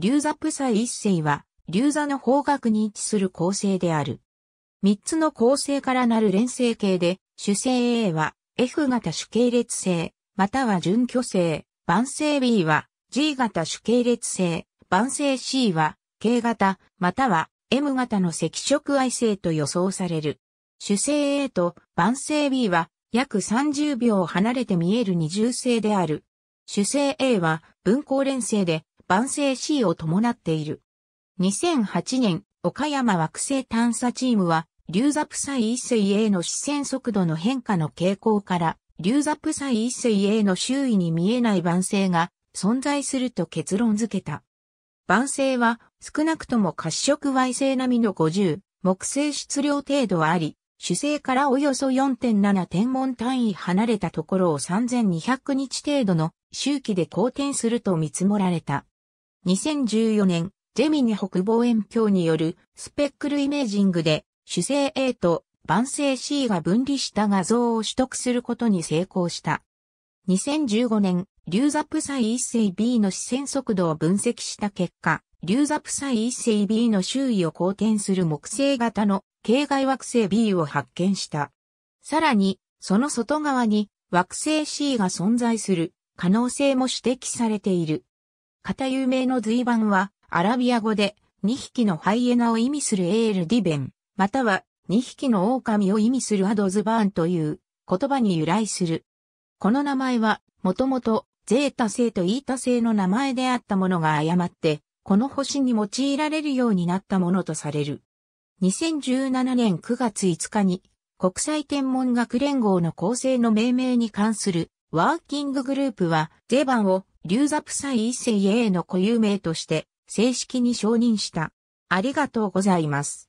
流座プサイ一世は、流座の方角に位置する構成である。三つの構成からなる連星形で、主星 A は F 型主系列星、または準巨星、晩星 B は G 型主系列星、晩星 C は K 型、または M 型の赤色矮星と予想される。主星 A と晩星 B は約30秒離れて見える二重星である。主星 A は分光連星で晩星 C を伴っている。2008年、岡山惑星探査チームは、流ザプサイ一星 A の視線速度の変化の傾向から、流ザプサイ一星 A の周囲に見えない晩星が存在すると結論付けた。晩星は少なくとも褐色 Y 星並みの50、木星質量程度あり、主星からおよそ4.7天文単位離れたところを3200日程度の周期で公転すると見積もられた。2014年、ジェミニ北望遠鏡によるスペックルイメージングで主星 A と晩星 C が分離した画像を取得することに成功した。2015年、リューザプサイ一星 B の視線速度を分析した結果、リューザプサイ一星 B の周囲を公転する木星型の系外惑星 B を発見した。さらに、その外側に惑星 C が存在する可能性も指摘されている。片有名の随番は、アラビア語で2匹のハイエナを意味するエール・ディベン、または2匹の狼を意味するアドズバーンという言葉に由来する。この名前は、もともとゼータ星とイータ星の名前であったものが誤って、この星に用いられるようになったものとされる。2017年9月5日に国際天文学連合の構成の命名に関するワーキンググループはゼバンをリュウザプサイ一世への固有名として正式に承認した。ありがとうございます。